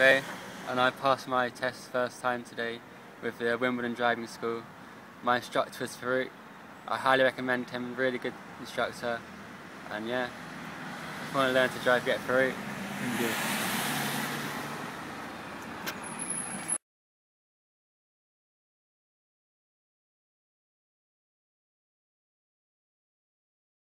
and I passed my test first time today with the Wimbledon Driving School. My instructor was Farooq. I highly recommend him, really good instructor. And yeah, if you want to learn to drive, get Farooq. Thank you.